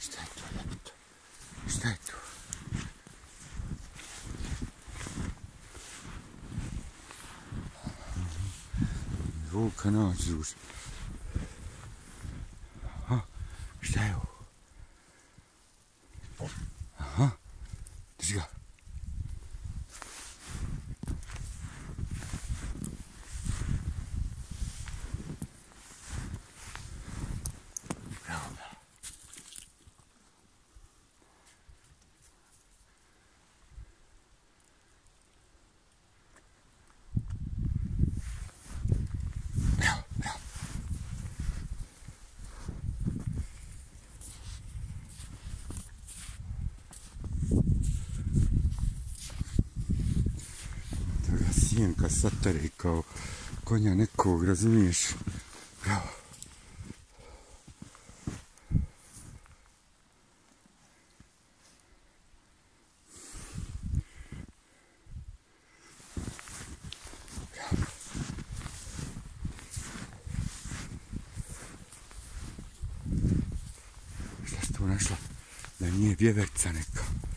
したいと思ったしたいと。どうかな自動車あ来たよ。あっで Da kad satare kao konja nekog, razumiješ? Bravo. Šta si našla? Da nije vjeverca neka.